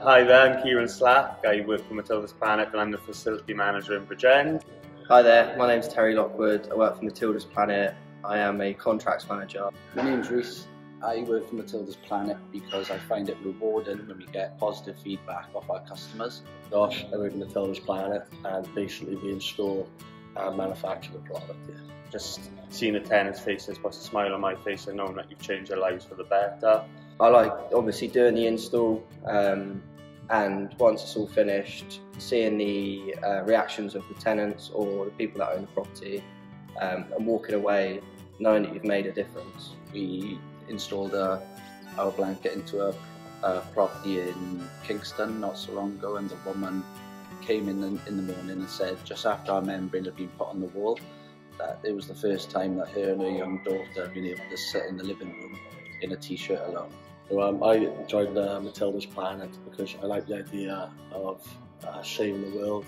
Hi there, I'm Kieran Slack. I work for Matilda's Planet and I'm the facility manager in Bridgend. Hi there, my name's Terry Lockwood. I work for Matilda's Planet. I am a contracts manager. My name's Reese. I work for Matilda's Planet because I find it rewarding when we get positive feedback off our customers. Josh, I work for Matilda's Planet and basically we install and manufacture the product here. Just seeing the tenants' faces puts a smile on my face and knowing that you've changed their lives for the better. I like obviously doing the install um, and once it's all finished, seeing the uh, reactions of the tenants or the people that own the property um, and walking away knowing that you've made a difference. We installed a our blanket into a, a property in Kingston not so long ago and the woman came in the, in the morning and said just after our membrane had been put on the wall that it was the first time that her and her young daughter had been able to sit in the living room in a t-shirt alone. Um, I joined uh, Matilda's Planet because I like the idea of uh, saving the world.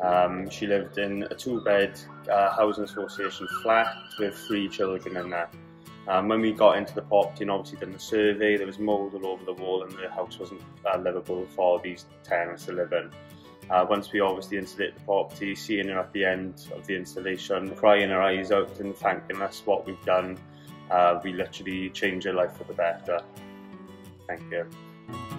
Um, she lived in a two-bed uh, housing association flat with three children in there. Um, when we got into the property and obviously done the survey, there was mould all over the wall and the house wasn't uh, livable for these tenants to live in. Uh, once we obviously installed the property, seeing her at the end of the installation, crying her eyes out and thanking us what we've done, uh, we literally changed her life for the better. Thank you.